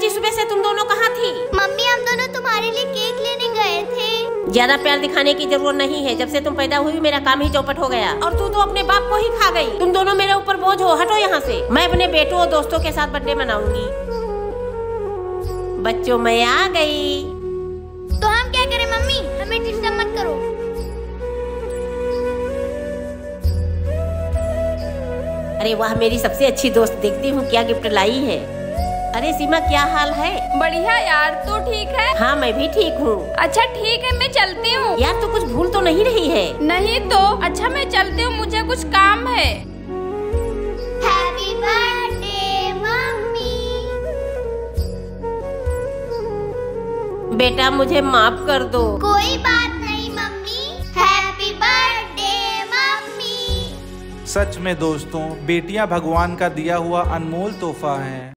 बच्ची सुबह से तुम दोनों कहाँ थी? मम्मी हम दोनों तुम्हारे लिए केक लेने गए थे। ज़्यादा प्यार दिखाने की ज़रूरत नहीं है। जब से तुम पैदा हुई मेरा काम ही चौपट हो गया। और तू तो अपने बाप को ही खा गई। तुम दोनों मेरे ऊपर बोझ हो। हटो यहाँ से। मैं अपने बेटों और दोस्तों के साथ बर्थडे मनाऊँगी। बच्चों मैं आ गई। तो हम क्या करें मम्मी? हमें डिस्टर्ब मत करो। अरे वाह मेरी सबसे अच्छी दोस्त देखती हूँ। क्या गिफ्ट लाई है? अरे सीमा क्या हाल है? बढ़िया यार तू ठीक है? हाँ मैं भी ठीक हूँ। अच्छा ठीक है मैं चलती हूँ। यार तू कुछ भूल तो नहीं रही है? नहीं तो अच्छा मैं चलती हूँ मुझे कुछ काम है। हैप्पी बर्थडे मम्मी। बेटा मुझे माफ़ कर दो। कोई बात नहीं मम्मी। Happy birthday mummy. सच में दोस्तों बेटियाँ भगवान का दिया हुआ अनमोल तोहफा हैं।